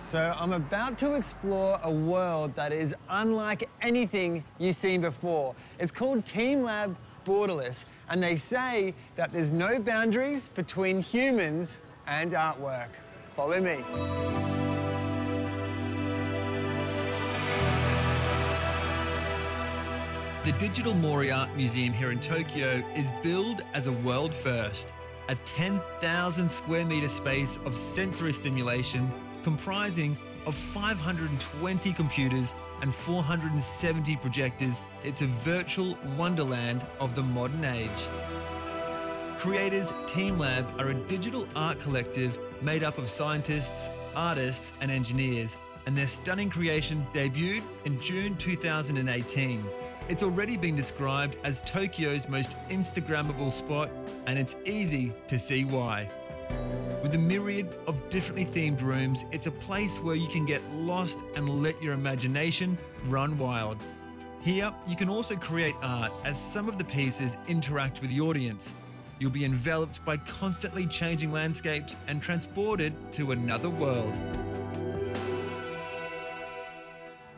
So I'm about to explore a world that is unlike anything you've seen before. It's called TeamLab Borderless, and they say that there's no boundaries between humans and artwork. Follow me. The Digital Mori Art Museum here in Tokyo is billed as a world first, a 10,000 square metre space of sensory stimulation comprising of 520 computers and 470 projectors. It's a virtual wonderland of the modern age. Creators TeamLab are a digital art collective made up of scientists, artists, and engineers, and their stunning creation debuted in June 2018. It's already been described as Tokyo's most Instagrammable spot, and it's easy to see why. With a myriad of differently themed rooms, it's a place where you can get lost and let your imagination run wild. Here, you can also create art as some of the pieces interact with the audience. You'll be enveloped by constantly changing landscapes and transported to another world.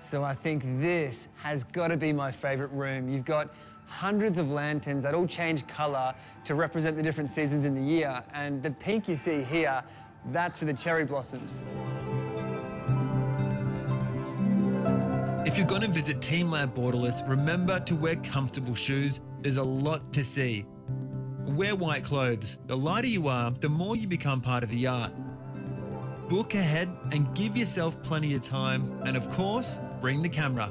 So I think this has got to be my favorite room. You've got hundreds of lanterns that all change color to represent the different seasons in the year. And the pink you see here, that's for the cherry blossoms. If you're going to visit TeamLab Borderless, remember to wear comfortable shoes. There's a lot to see. Wear white clothes. The lighter you are, the more you become part of the art. Book ahead and give yourself plenty of time. And of course, bring the camera.